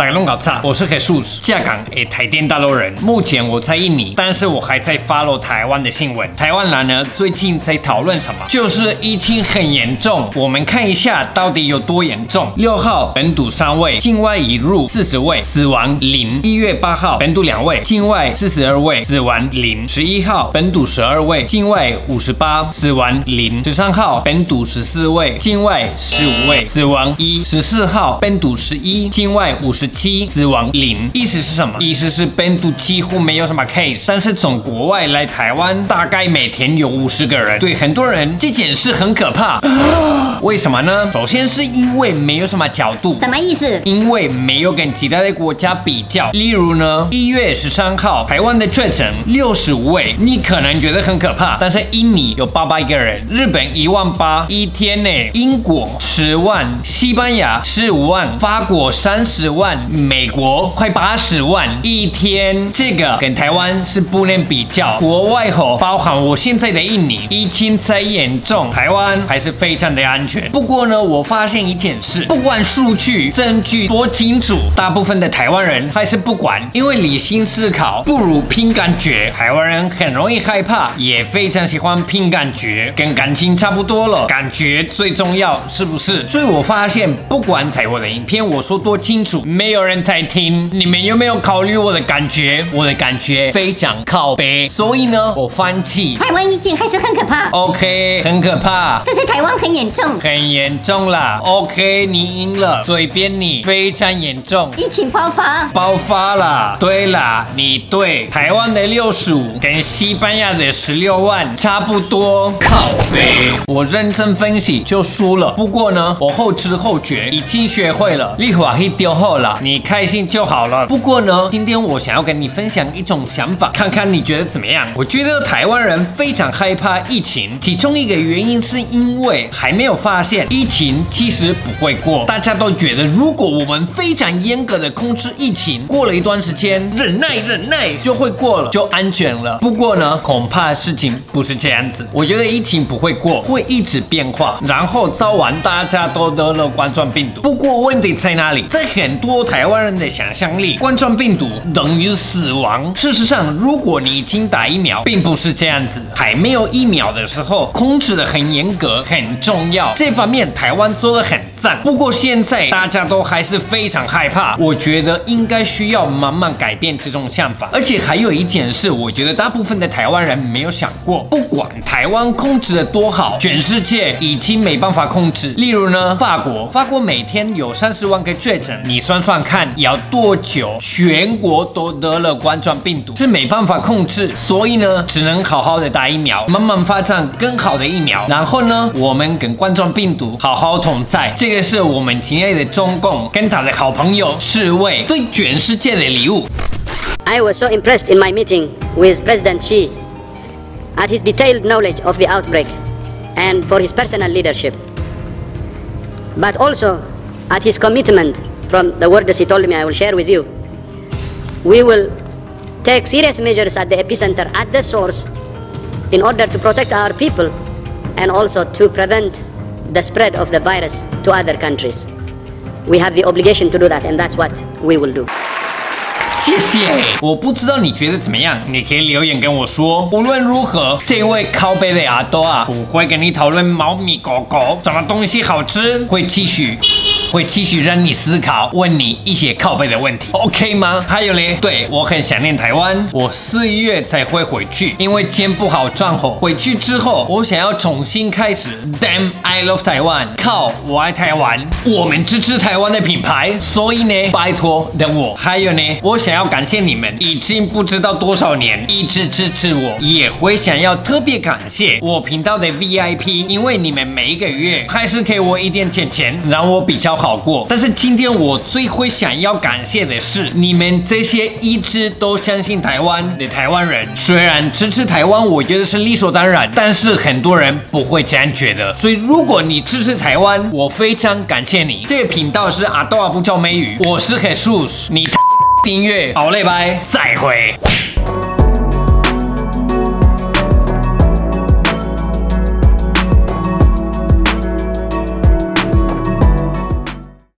大家弄搞差，我是 Jesus，下岗诶台电大陆人。目前我在印尼，但是我还在 follow 台湾的新闻。台湾人呢最近在讨论什么？就是疫情很严重。我们看一下到底有多严重。六号本土三位，境外引入四十位，死亡零。一月八号本土两位，境外四十二位，死亡零。十一号本土十二位，境外五十八，死亡零。十三号本土十四位，境外十五位，死亡一。十四号本土十一，境外五十七，死亡零。意思是什么？意思是本土几乎没有什么 case，但是从国外来台湾，大概每天有五十个人。对很多人，这件事很可怕。为什么呢？首先是因为没有什么角度。什么意思？因为没有跟其他的国家比较，例如呢，一月十三号台湾的确诊六十五位，你可能觉得很可怕，但是印尼有八百个人，日本一万八一天内，英国十万，西班牙十五万，法国三十万，美国快八十万一天，这个跟台湾是不能比较。国外吼，包含我现在的印尼，疫情再严重，台湾还是非常的安全。不过呢，我发现一件事，不管数据证据多清楚，大部分的台湾人还是不管，因为理性思考不如凭感觉。台湾人很容易害怕，也非常喜欢凭感觉，跟感情差不多了，感觉最重要，是不是？所以我发现，不管在我的影片我说多清楚，没有人在听。你们有没有考虑我的感觉？我的感觉非常靠背，所以呢，我放弃。台湾疫情还是很可怕，OK，很可怕。但是台湾很严重，很严重啦，OK，你赢了，随便你，非常严重，疫情爆发，爆发了。对啦，你对，台湾的六十五跟西班牙的十六万差不多，靠背。我认真分析就输了，不过呢，我后知后觉，已经学会了，立法一丢后你开心就好了。不过呢，今天我想要跟你分享一种想法，看看你觉得怎么样？我觉得台湾人非常害怕疫情，其中一个原因是因为还没有发现疫情其实不会过。大家都觉得，如果我们非常严格的控制疫情，过了一段时间，忍耐忍耐就会过了，就安全了。不过呢，恐怕事情不是这样子。我觉得疫情不会过，会一直变化，然后早晚大家都得了冠状病毒。不过问题在哪里？在很多台湾人的想象力，冠状病毒等于死亡。事实上，如果你已经打疫苗，并不是这样子。还没有疫苗的时候，控制的很严格，很重要。这方面台湾做的很赞。不过现在大家都还是非常害怕，我觉得应该需要慢慢改变这种想法。而且还有一件事，我觉得大部分的台湾人没有想过，不管台湾控制的多好，全世界已经没办法控制。例如呢，法国，法国每天有三十万个确诊，你算算看，要多久全国都得了冠状病毒，是没办法控制。所以呢，只能好好的打疫苗，慢慢发展更好的疫苗。然后呢，我们跟冠状病毒好好同在。这个是我们亲爱的中共跟他的好朋友世卫对全世界的礼物。I was so impressed in my meeting with President Xi at his detailed knowledge of the outbreak and for his personal leadership, but also at his commitment from the words he told me I will share with you. We will take serious measures at the epicenter, at the source, in order to protect our people and also to prevent the spread of the virus to other countries. We have the obligation to do that, and that's what we will do. 谢谢，我不知道你觉得怎么样，你可以留言跟我说。无论如何，这位靠背的阿多啊，不会跟你讨论猫咪狗狗什么东西好吃，会继续。 会继续让你思考，问你一些靠背的问题，OK 吗？还有嘞，对我很想念台湾，我四月才会回去，因为钱不好赚吼。回去之后，我想要重新开始。Damn, I love 台湾，靠，我爱台湾，我们支持台湾的品牌，所以呢，拜托等我。还有呢，我想要感谢你们，已经不知道多少年一直支持我，也会想要特别感谢我频道的 VIP，因为你们每一个月还是给我一点钱钱，让我比较好过。但是今天我最会想要感谢的是你们这些一直都相信台湾的台湾人。虽然支持台湾，我觉得是理所当然，但是很多人不会这样觉得。所以如果你支持台湾，我非常感谢你。这个频道是阿多阿不叫美语，我是 Jesus，你订阅好嘞，拜，再会。